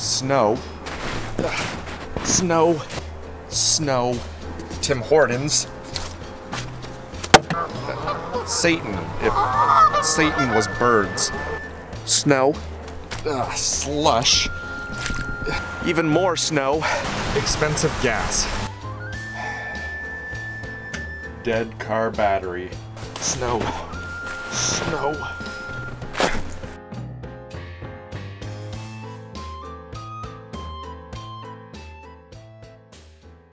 Snow. Snow. Snow. Tim Hortons. Satan, if Satan was birds. Snow. Ugh, slush. Even more snow. Expensive gas. Dead car battery. Snow. Snow.